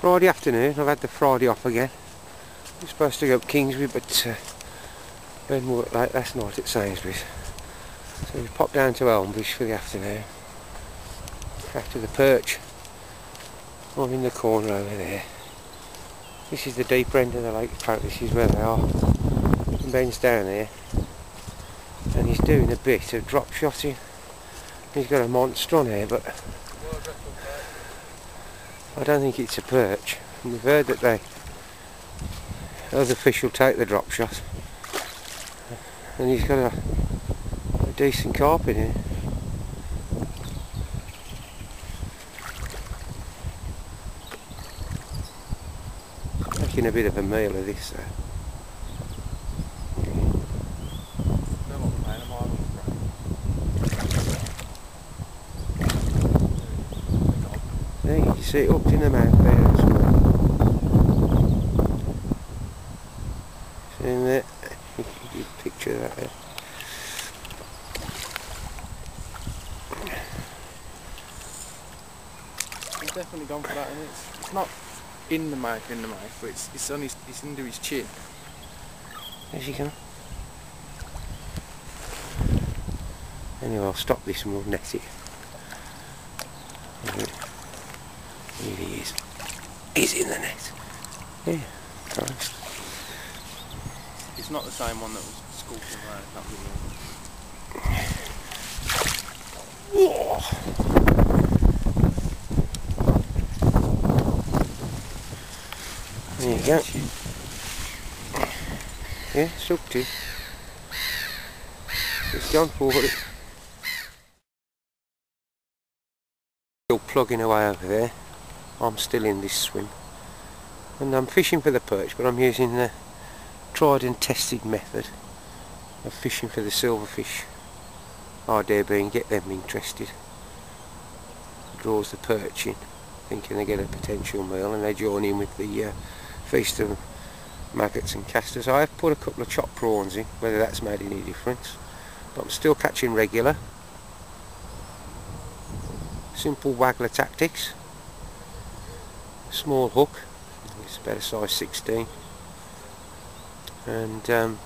Friday afternoon, I've had the Friday off again. I'm supposed to go up Kingsbury but uh, Ben worked late last night at Sainsbury's. So we've popped down to Elmbridge for the afternoon. After the perch. I'm in the corner over there. This is the deeper end of the lake, apparently this is where they are. And Ben's down there. And he's doing a bit of drop shotting. He's got a monster on here but I don't think it's a perch. We've heard that they other fish will take the drop shot. And he's got a, a decent carp in here. Making a bit of a meal of this. Uh, there you can see it hooked in the mouth there as well. You can picture that there. He's definitely gone for that, and it's, it's not in the mouth, in the mouth, but it's, it's on his, it's under his chin. There she come. Anyway, I'll stop this and we'll net it. Here he is. He's in the net. Yeah, Christ. It's not the same one that was sculpting around, that was Whoa. There you go. Yeah, sucked it. It's gone for it. Still plugging away over there. I'm still in this swim. And I'm fishing for the perch, but I'm using the tried and tested method of fishing for the silverfish. Idea being get them interested. Draws the perch in, thinking they get a potential meal, and they join in with the uh, feast of maggots and casters. I have put a couple of chopped prawns in, whether that's made any difference. But I'm still catching regular. Simple waggler tactics. Small hook, it's about a size 16. And um,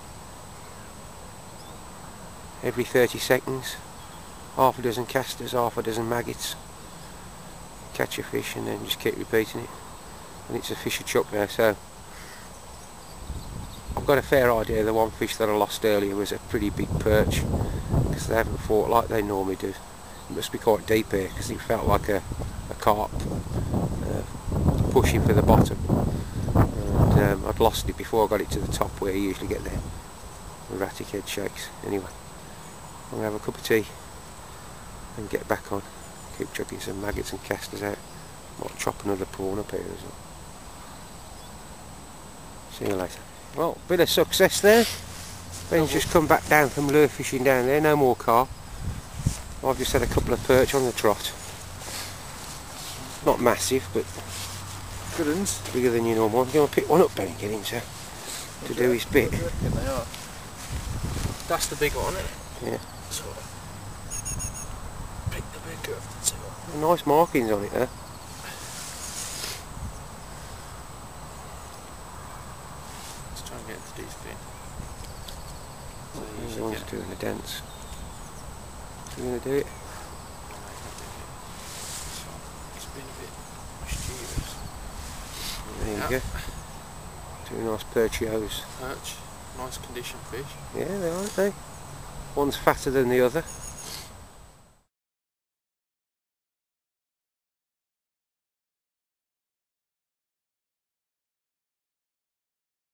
every 30 seconds, half a dozen casters, half a dozen maggots. Catch a fish and then just keep repeating it. And it's a fisher chuck now, so I've got a fair idea the one fish that I lost earlier was a pretty big perch because they haven't fought like they normally do. It must be quite deep here because it felt like a, a carp pushing for the bottom. And um, I'd lost it before I got it to the top where you usually get the erratic head shakes. Anyway, I'm going to have a cup of tea and get back on. Keep chucking some maggots and casters out. Might chop another prawn up here as well. See you later. Well, bit of success there. Ben's just come back down from lure fishing down there, no more carp. I've just had a couple of perch on the trot. Not massive, but Good uns. bigger than your normal. I'm going to pick one up, Ben, get him to, to do his bit. Are. That's the big one, isn't it? Yeah. So, pick the bigger of the two. Nice markings on it there. Let's try and get into these feet. So you The one's doing the dance. You going to do it? It's been a bit mischievous. There you go. Two nice perchios. Perch, nice condition fish. Yeah, they are, aren't they? One's fatter than the other.